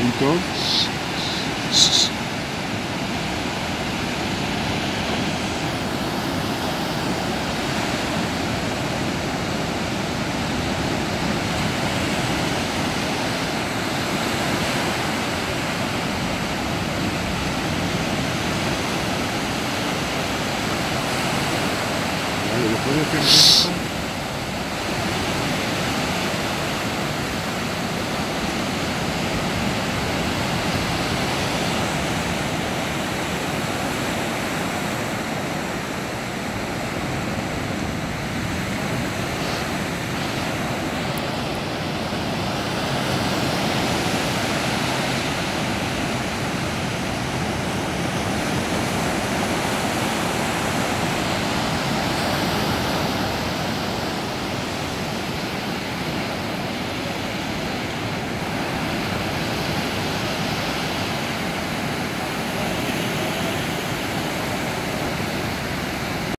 Então, Depois eu quero ver